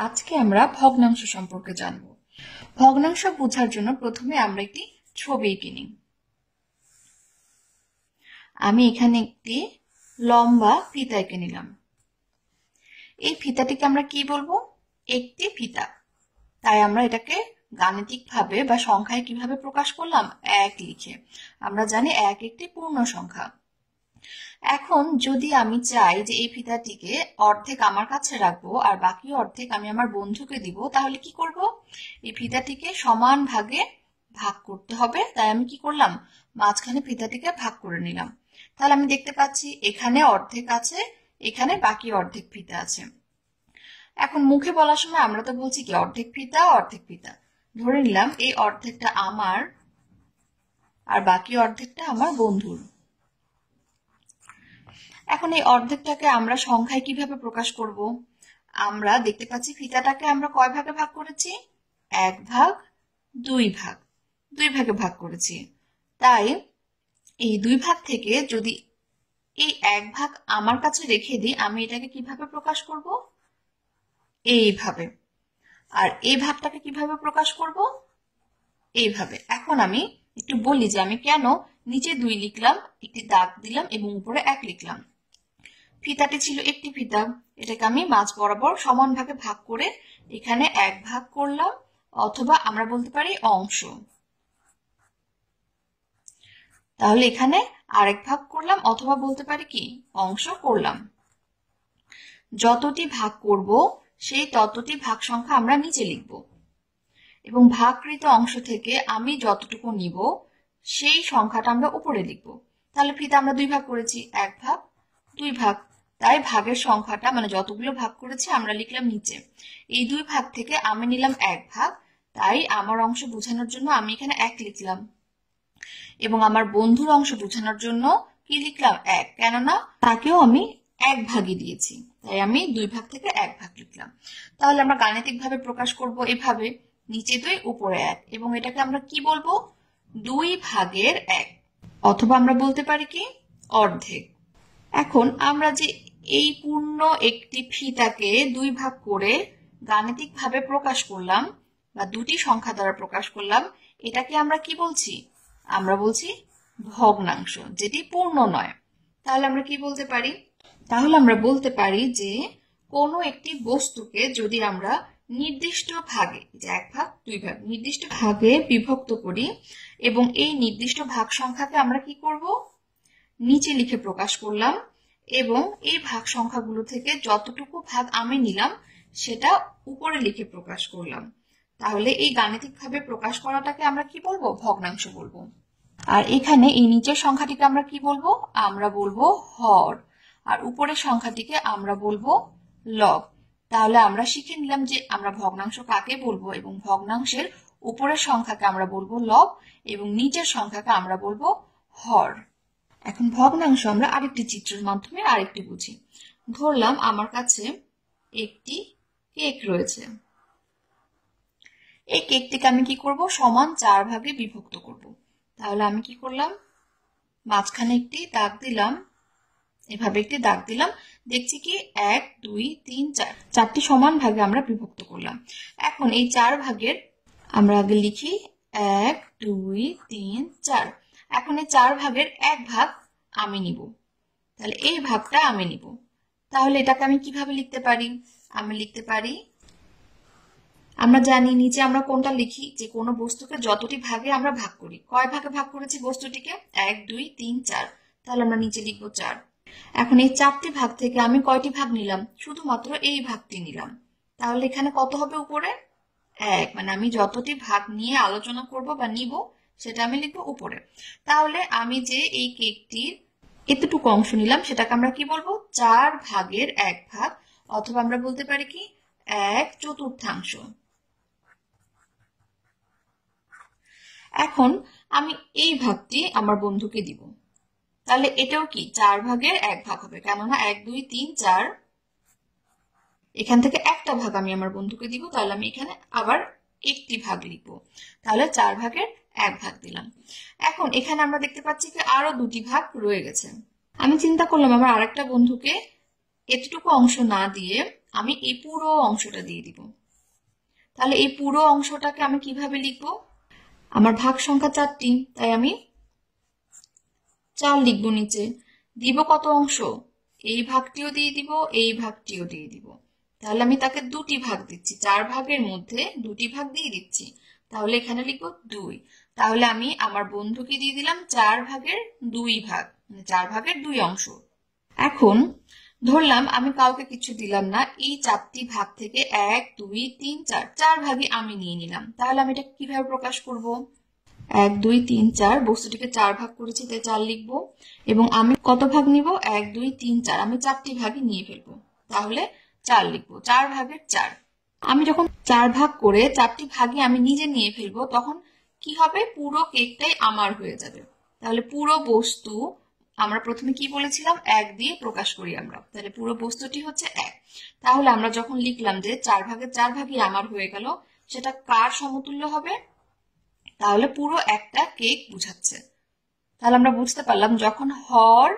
আজকে আমরা ভগ্নাংশ সম্পর্কে জানব। ভগ্নাংশ বোঝার জন্য প্রথমে আমরা একটি ছবি এঁকে নিই আমি এখানে একটি লম্বা ফিতা এঁকে নিলাম। এই ফিতাটিকে আমরা কি বলব? একটি ফিতা। তাই আমরা এটাকে গাণিতিক ভাবে বা সংখ্যায় কীভাবে প্রকাশ করলাম? এক লিখে। আমরা জানি এক একটি পূর্ণ সংখ্যা। এখন যদি আমি চাই যে এই ফিতাটিকে অর্ধেক আমার কাছে রাখব আর বাকি অর্ধেক আমি আমার বন্ধুকে দিব, তাহলে কি করব? এই ফিতাটিকে সমান ভাগে ভাগ করতে হবে। তাই আমি কি করলাম? মাঝখানে ফিতাটিকে ভাগ করে নিলাম। তাহলে আমি দেখতে পাচ্ছি এখানে অর্ধেক আছে, এখানে বাকি অর্ধেক ফিতা আছে। এখন মুখে বলার সময় আমরা তো বলছি কি, অর্ধেক ফিতা অর্ধেক ফিতা ধরে নিলাম এই অর্ধেকটা আমার আর বাকি অর্ধেকটা আমার বন্ধুর। এখন এই অর্ধেকটাকে আমরা সংখ্যায় কীভাবে প্রকাশ করব? আমরা দেখতে পাচ্ছি ফিতাটাকে আমরা কয় ভাগে ভাগ করেছি? এক ভাগ, দুই ভাগ। দুই ভাগে ভাগ করেছি। তাই এই দুই ভাগ থেকে যদি এই এক ভাগ আমার কাছে রেখে দিই, আমি এটাকে কীভাবে প্রকাশ করব? এইভাবে। আর এই ভাগটাকে কীভাবে প্রকাশ করব? এইভাবে। এখন আমি একটু বলি যে আমি কেন নিচে দুই লিখলাম, একটি দাগ দিলাম এবং উপরে এক লিখলাম। ফিতাটি ছিল একটি ফিতা এটাকে আমি মাঝ বরাবর সমান ভাগে ভাগ করে এখানে এক ভাগ করলাম, অথবা আমরা বলতে পারি অংশ। তাহলে এখানে আরেক ভাগ করলাম, অথবা বলতে পারি কি? অংশ করলাম। যতটি ভাগ করব, সেই ততটি ভাগ সংখ্যা আমরা নিচে লিখব। এবং ভাগকৃত অংশ থেকে আমি যতটুকু নিব, সেই সংখ্যাটা আমরা উপরে লিখব। তাহলে ফিতা আমরা দুই ভাগ করেছি, এক ভাগ, দুই ভাগ তাই ভাগের সংখ্যাটা মানে যতগুলো ভাগ করেছি, আমরা লিখলাম নিচে। এই দুই ভাগ থেকে আমি নিলাম এক ভাগ, তাই আমার অংশ বোঝানোর জন্য আমি এখানে এক লিখলাম। এবং আমার বন্ধুর অংশ বোঝানোর জন্য কি লিখলাম? এক। কেননা তাকেও আমি এক ভাগই দিয়েছি, তাই আমি দুই ভাগ থেকে এক ভাগ লিখলাম। তাহলে আমরা গাণিতিক ভাবে প্রকাশ করব এভাবে, নিচে দুই, উপরে এক। এবং এটাকে আমরা কি বলব? দুই ভাগের এক। অথবা আমরা বলতে পারি কি? অর্ধেক। এখন আমরা যে এই পূর্ণ একটি ফিতাকে দুই ভাগ করে গাণিতিক ভাবে প্রকাশ করলাম, বা দুটি সংখ্যা দ্বারা প্রকাশ করলাম, এটাকে আমরা কি বলছি? আমরা বলছি ভগ্নাংশ, যেটি পূর্ণ নয়। তাহলে আমরা কি বলতে পারি? তাহলে আমরা বলতে পারি যে কোনো একটি বস্তুকে যদি আমরা নির্দিষ্ট ভাগে যে এক ভাগ, দুই ভাগ, নির্দিষ্ট ভাগে বিভক্ত করি, এবং এই নির্দিষ্ট ভাগ সংখ্যাকে আমরা কি করব? নিচে লিখে প্রকাশ করলাম এবং এই ভাগ সংখ্যাগুলো থেকে যতটুকু ভাগ আমি নিলাম, সেটা উপরে লিখে প্রকাশ করলাম। তাহলে এই গাণিতিক ভাবে প্রকাশ করাটাকে আমরা কি বলব? ভগ্নাংশ বলব। আর এখানে এই নিচের সংখ্যাটিকে আমরা কি বলব? আমরা বলব হর। আর উপরের সংখ্যাটিকে আমরা বলব লব তাহলে আমরা শিখে নিলাম যে আমরা ভগ্নাংশ কাকে বলব এবং ভগ্নাংশের উপরের সংখ্যাকে আমরা বলব লব এবং নিচের সংখ্যাকে আমরা বলব হর। এখন ভগ্নাংশ আমরা আরেকটি চিত্রের মাধ্যমে আরেকটি বুঝি। ধরলাম আমার কাছে একটি কেক রয়েছে। এই কেকটিকে আমি কি করব? সমান চার ভাগে বিভক্ত করব। তাহলে আমি কি করলাম? মাঝখানে একটি দাগ দিলাম। এভাবে একটি দাগ দিলাম। দেখছি কি? এক, দুই, তিন, চার। চারটি সমান ভাগে আমরা বিভক্ত করলাম। এখন এই চার ভাগের আমরা আগে লিখি এক, দুই, তিন, চার। এখন এই চার ভাগের এক ভাগ আমি নিব। তাহলে এই ভাগটা আমি নিব। তাহলে এটাকে আমি কীভাবে লিখতে পারি? আমি লিখতে পারি, আমরা জানি নিচে আমরা কোনটা লিখি? যে কোনো বস্তুকে যতটি ভাগে আমরা ভাগ করি। কয় ভাগে ভাগ করেছি বস্তুটিকে? এক, দুই, তিন, চার। তাহলে আমরা নিচে লিখব চার। এখন এই চারটি ভাগ থেকে আমি কয়টি ভাগ নিলাম? শুধুমাত্র এই ভাগটি নিলাম। তাহলে এখানে কত হবে উপরে? এক। মানে আমি যতটি ভাগ নিয়ে আলোচনা করব বা নিব সেটা আমি লিখব উপরে। তাহলে আমি যে এই কেকটির এতটুকু অংশ নিলাম, সেটাকে আমরা কি বলব? চার ভাগের এক ভাগ, অথবা আমরা বলতে পারি কি? এক চতুর্থাংশ। এখন আমি এই ভাগটি আমার বন্ধুকে দিব। তাহলে এটাও কি? চার ভাগের এক ভাগ হবে। কেননা এক, দুই, তিন, চার, এখান থেকে একটা ভাগ আমি আমার বন্ধুকে দিব। তাহলে আমি এখানে আবার একটি ভাগ লিখব। তাহলে চার ভাগের এক ভাগ দিলাম। এখন এখানে আমরা দেখতে পাচ্ছি কি আরও দুটি ভাগ রয়ে গেছে। আমি চিন্তা করলাম আমার আরেকটা বন্ধুকে এতটুকু অংশ না দিয়ে আমি এই পুরো অংশটা দিয়ে দিব। তাহলে এই পুরো অংশটাকে আমি কীভাবে লিখব? আমার ভাগ সংখ্যা চারটি, তাই আমি চার লিখব নিচে। দিব কত অংশ? এই ভাগটিও দিয়ে দিব, এই ভাগটিও দিয়ে দিব। তাহলে আমি তাকে দুটি ভাগ দিচ্ছি। চার ভাগের মধ্যে দুটি ভাগ দিয়ে দিচ্ছি। তাহলে এখানে লিখব দুই। তাহলে আমি আমার বন্ধুকে দিয়ে দিলাম চার ভাগের দুই ভাগ মানে চার ভাগের দুই অংশ। এখন ধরলাম আমি কাউকে কিছু দিলাম না, এই চারটি ভাগ থেকে এক, দুই, তিন, চার চার ভাগে আমি নিয়ে নিলাম। তাহলে আমি এটা কীভাবে প্রকাশ করব? এক, দুই, তিন, চার, বস্তুটিকে চার ভাগ করেছি, তাই চার লিখব। এবং আমি কত ভাগ নিব? এক, দুই, তিন, চার, আমি চারটি ভাগে নিয়ে ফেলব। তাহলে চার লিখব, চার ভাগের চার। আমি যখন চার ভাগ করে চারটি ভাগে আমি নিজে নিয়ে ফেলব, তখন কি হবে? পুরো কেকটাই আমার হয়ে যাবে। তাহলে পুরো বস্তু আমরা প্রথমে কি বলেছিলাম? এক দিয়ে প্রকাশ করি আমরা। তাহলে পুরো বস্তুটি হচ্ছে এক। তাহলে আমরা যখন লিখলাম যে চার ভাগের চার ভাগই আমার হয়ে গেল, সেটা কার সমতুল্য হবে? তাহলে পুরো একটা কেক বুঝাচ্ছে। তাহলে আমরা বুঝতে পারলাম যখন হর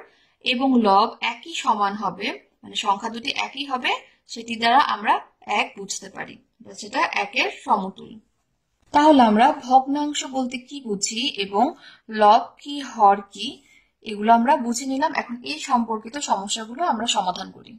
এবং লব একই সমান হবে মানে সংখ্যা দুটি একই হবে সেটি দ্বারা আমরা এক বুঝতে পারি সেটা একের সমতুল তাহলে আমরা ভগ্নাংশ বলতে কি বুঝি এবং লব কি, হর কি, এগুলো আমরা বুঝে নিলাম। এখন এই সম্পর্কিত সমস্যাগুলো আমরা সমাধান করি।